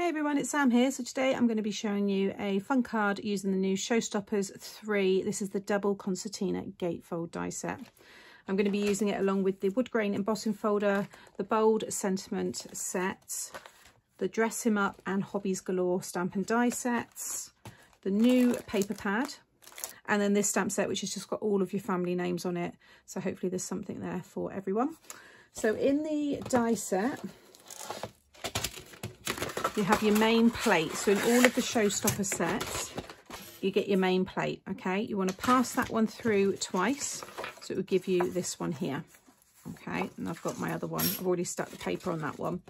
Hey everyone, it's Sam here. So today I'm going to be showing you a fun card using the new Showstoppers 3. This is the double concertina gatefold die set. I'm going to be using it along with the wood grain embossing folder, the bold sentiment sets, the dress him up and hobbies galore stamp and die sets, the new paper pad, and then this stamp set which has just got all of your family names on it. So hopefully there's something there for everyone. So in the die set, you have your main plate. So in all of the showstopper sets, you get your main plate, okay? You want to pass that one through twice, so it will give you this one here, okay? And I've got my other one. I've already stuck the paper on that one.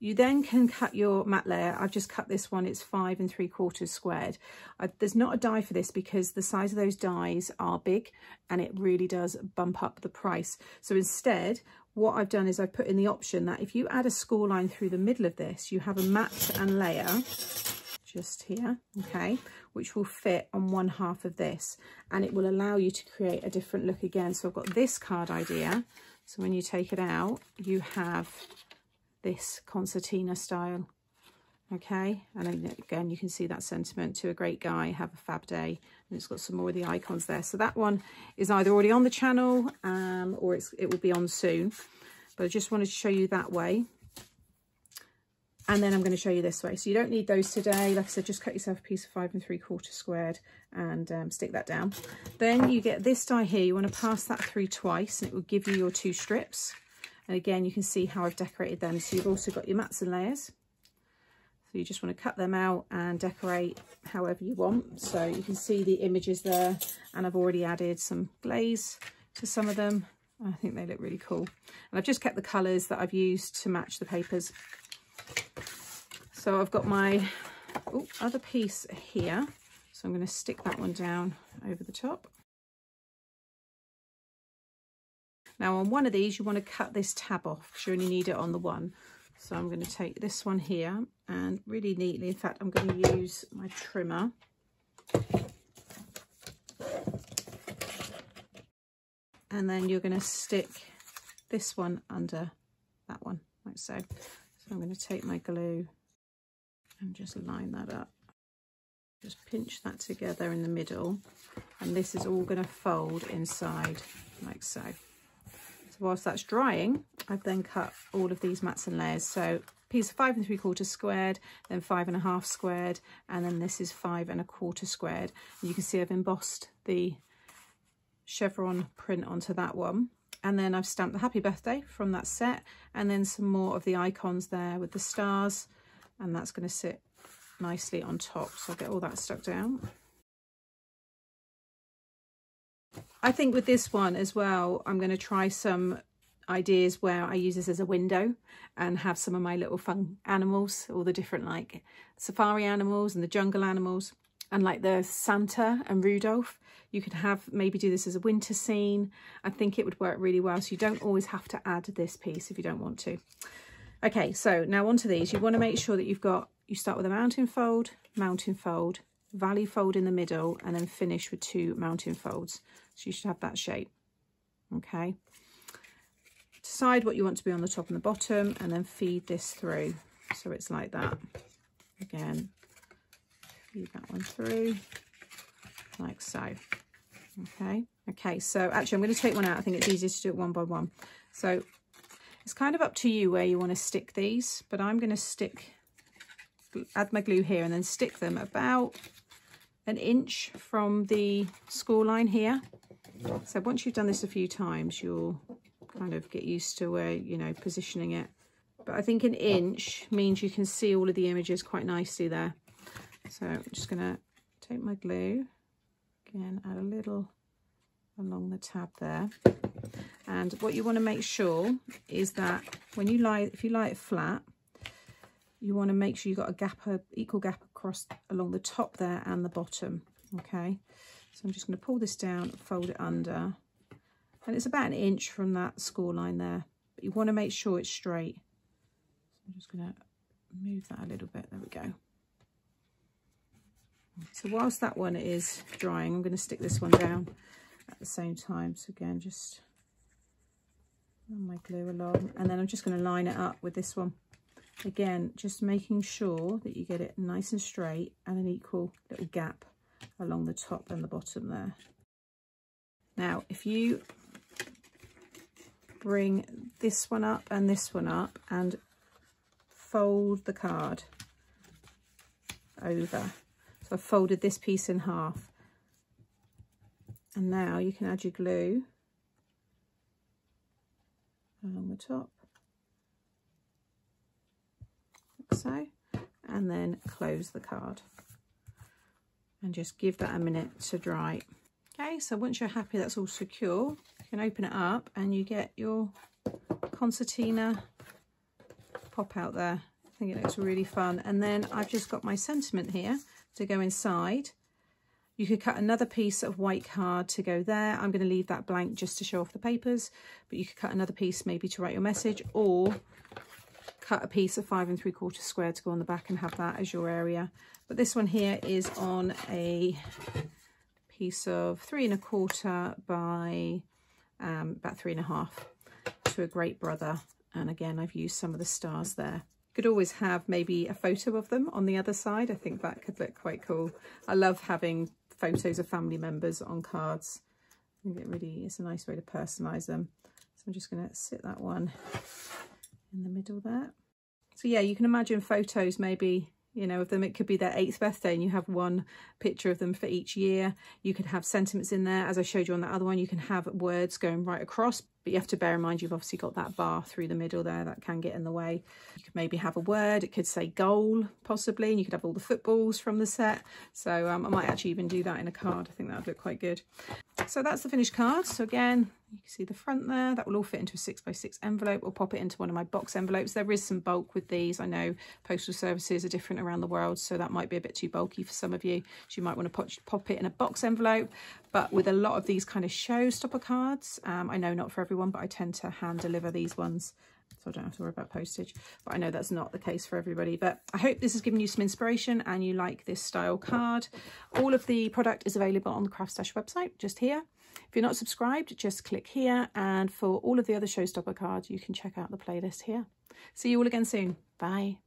You then can cut your mat layer. I've just cut this one. It's five and three quarters squared. I, there's not a die for this because the size of those dies are big and it really does bump up the price. So instead, what I've done is I've put in the option that if you add a score line through the middle of this, you have a mat and layer just here, okay, which will fit on one half of this and it will allow you to create a different look again. So I've got this card idea. So when you take it out, you have this concertina style, okay? And again, you can see that sentiment to a great guy, have a fab day. And it's got some more of the icons there. So that one is either already on the channel um, or it will be on soon. But I just wanted to show you that way. And then I'm going to show you this way. So you don't need those today. Like I said, just cut yourself a piece of five and three quarter squared and um, stick that down. Then you get this die here. You want to pass that through twice and it will give you your two strips. And again, you can see how I've decorated them. So you've also got your mats and layers. So you just want to cut them out and decorate however you want. So you can see the images there and I've already added some glaze to some of them. I think they look really cool. And I've just kept the colours that I've used to match the papers. So I've got my ooh, other piece here. So I'm going to stick that one down over the top. Now on one of these you want to cut this tab off because you only need it on the one. So I'm going to take this one here and really neatly, in fact, I'm going to use my trimmer. And then you're going to stick this one under that one, like so. So I'm going to take my glue and just line that up. Just pinch that together in the middle. And this is all going to fold inside like so. So whilst that's drying, I've then cut all of these mats and layers. So piece of five and three quarters squared, then five and a half squared, and then this is five and a quarter squared. You can see I've embossed the chevron print onto that one. And then I've stamped the happy birthday from that set, and then some more of the icons there with the stars, and that's going to sit nicely on top. So I'll get all that stuck down. I think with this one as well, I'm going to try some ideas where I use this as a window and have some of my little fun animals, all the different like safari animals and the jungle animals and like the Santa and Rudolph. You could have maybe do this as a winter scene. I think it would work really well. So you don't always have to add this piece if you don't want to. Okay, so now onto these. You want to make sure that you've got, you start with a mountain fold, mountain fold, valley fold in the middle, and then finish with two mountain folds. So you should have that shape. Okay. Decide what you want to be on the top and the bottom and then feed this through. So it's like that. Again, feed that one through like so. Okay. Okay. So actually I'm going to take one out. I think it's easier to do it one by one. So it's kind of up to you where you want to stick these, but I'm going to stick, add my glue here and then stick them about an inch from the score line here so once you've done this a few times, you'll kind of get used to where, you know, positioning it. But I think an inch means you can see all of the images quite nicely there. So I'm just going to take my glue, again, add a little along the tab there. And what you want to make sure is that when you lie, if you lie it flat, you want to make sure you've got a gap, a equal gap across along the top there and the bottom, okay? So I'm just going to pull this down, fold it under. And it's about an inch from that score line there. But you want to make sure it's straight. So I'm just going to move that a little bit. There we go. So whilst that one is drying, I'm going to stick this one down at the same time. So again, just run my glue along. And then I'm just going to line it up with this one. Again, just making sure that you get it nice and straight and an equal little gap along the top and the bottom there. Now, if you bring this one up and this one up and fold the card over. So I've folded this piece in half. And now you can add your glue along the top like so and then close the card. And just give that a minute to dry. Okay so once you're happy that's all secure. You can open it up and you get your concertina pop out there. I think it looks really fun. And then I've just got my sentiment here to go inside. You could cut another piece of white card to go there. I'm going to leave that blank just to show off the papers, but you could cut another piece maybe to write your message or cut a piece of five and three quarter square to go on the back and have that as your area. But this one here is on a piece of three and a quarter by um, about three and a half to a great brother. And again, I've used some of the stars there. Could always have maybe a photo of them on the other side. I think that could look quite cool. I love having photos of family members on cards. I think it really is a nice way to personalise them. So I'm just going to sit that one in the middle there. So yeah, you can imagine photos maybe you know, of them. It could be their eighth birthday and you have one picture of them for each year. You could have sentiments in there. As I showed you on that other one, you can have words going right across, but you have to bear in mind you've obviously got that bar through the middle there that can get in the way. You could maybe have a word. It could say goal, possibly, and you could have all the footballs from the set. So um, I might actually even do that in a card. I think that would look quite good. So that's the finished card. So again, you can see the front there. That will all fit into a six by six envelope. I'll pop it into one of my box envelopes. There is some bulk with these. I know postal services are different around the world, so that might be a bit too bulky for some of you. So you might want to pop, pop it in a box envelope. But with a lot of these kind of showstopper cards, um, I know not for everyone, but I tend to hand deliver these ones so I don't have to worry about postage. But I know that's not the case for everybody. But I hope this has given you some inspiration and you like this style card. All of the product is available on the Craft Stash website, just here. If you're not subscribed, just click here. And for all of the other Showstopper cards, you can check out the playlist here. See you all again soon. Bye.